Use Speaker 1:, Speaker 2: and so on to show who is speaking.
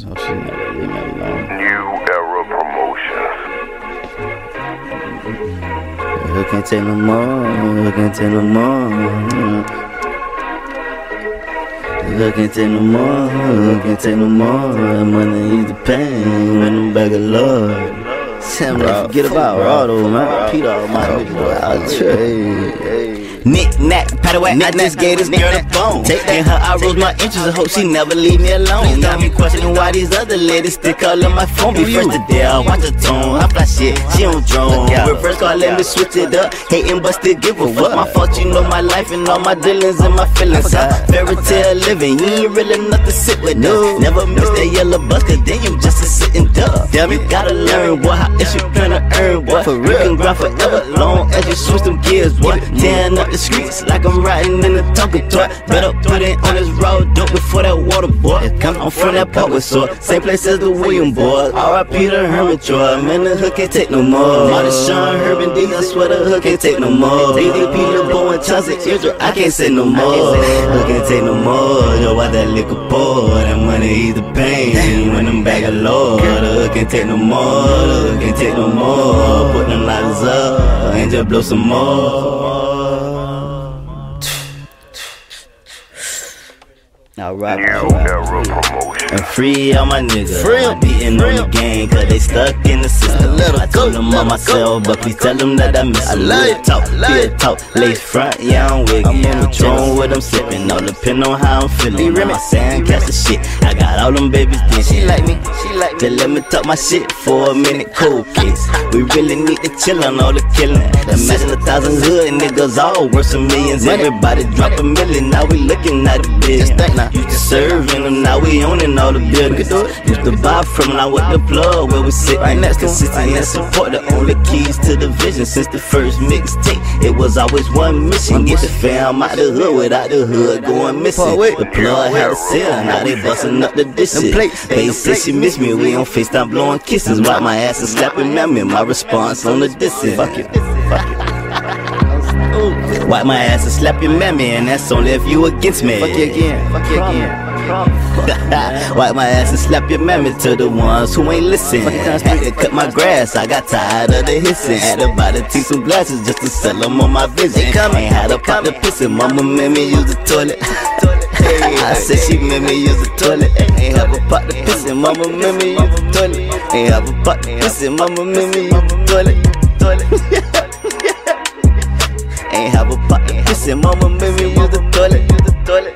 Speaker 1: So she never leave me alone.
Speaker 2: New Era Promotions.
Speaker 1: Who can't take no more? Who can't take no more? Who can't take no more? Who can't take no more? Money is the pain when I'm back of me, forget about Rado, man. Peter, my nigga. I trade.
Speaker 3: Nick nack, paddywhack, I just gave this girl phone. Taking her, I rose my interest and hope she never leave me alone. Got me questioning why these other ladies still on my phone. Be first to deal, watch the tone. I fly shit, she on drone. Reverse call, let me switch it up. Hating, but still give a fuck. My fault, you know my life and all my dealings and my feelings. Huh? Fairy tale living, you ain't really nothing to sit with. No, never miss that yellow bus, cause then you just a sitting duck. Damn, you gotta learn, boy, how is you trying to earn, boy. For real, can grind forever, long as you switch them gears, boy. Tearing up the streets like I'm riding in a Tonka toy. Better put it on this road, dope before that water boy. I'm from that with sword, same place as the William boys. R.I.P. the Hermit Troy, man, the hook can't take no more. Marty Sean, Herman D, I swear the hook can't take no more. DDP, Lil Bo, and Chauncey, Eardrum, I can't say no more. Hook can't take no more. Yo, why that liquor pour? That money is the pain when I'm back of Lord. Uh, Can't take no more. Can't take no more. Put them lighters up and just blow some more. Alright,
Speaker 2: New
Speaker 3: alright.
Speaker 2: Era.
Speaker 3: And free all my niggas.
Speaker 1: Free
Speaker 3: I'm beating
Speaker 1: free
Speaker 3: on the gang, cause they stuck in the system. I told them on myself, but please tell them that I miss
Speaker 1: I
Speaker 3: them.
Speaker 1: love
Speaker 3: Real
Speaker 1: it,
Speaker 3: talk,
Speaker 1: I love
Speaker 3: real talk. Lace front, yeah, I'm wigging.
Speaker 1: I'm on the throne
Speaker 3: with them sipping, all depend on how I'm feeling.
Speaker 1: D-Remix.
Speaker 3: I'm saying, catch the shit. I got all them babies thinking.
Speaker 1: She like me, she like me.
Speaker 3: Then let me talk my shit for a minute, cool kids. We really need to chill on all the killing. Imagine a thousand hood niggas all worth some millions. Everybody drop a million, now we looking at the billion.
Speaker 1: Just now.
Speaker 3: Used to serving them, now we owning all the buildings.
Speaker 1: do it.
Speaker 3: Used to buy from now with the plug where we sit
Speaker 1: Right next to 'em,
Speaker 3: Consistent
Speaker 1: right
Speaker 3: and
Speaker 1: next
Speaker 3: support the only keys to the vision since the first mixtape. It was always one mission, get the fam out the hood without the hood going missing.
Speaker 1: Part way.
Speaker 3: The plug had a sell, now they busting up the dishes.
Speaker 1: Them plates,
Speaker 3: Baby
Speaker 1: them
Speaker 3: said she miss me, we on FaceTime blowing kisses. Wipe my ass and slapping mammy, my response on the distance. Fuck it, fuck it. Wipe my ass and slap your mammy, and that's only if you against me.
Speaker 1: Fuck you again, fuck you again.
Speaker 3: Wipe my ass and slap your mammy to the ones who ain't listen. Had to cut my grass, I got tired of the hissing. Had to buy the tea some glasses just to sell them on my vision. Ain't had to pop the pissing, mama made me use the toilet. I said she made me use the toilet. Ain't have a pot to pissing, mama made me use the toilet. Ain't have a pot to pissing, mama made me use the toilet. Ain't have a pot to pissing, mama made me use the toilet. Use the toilet.